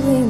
falling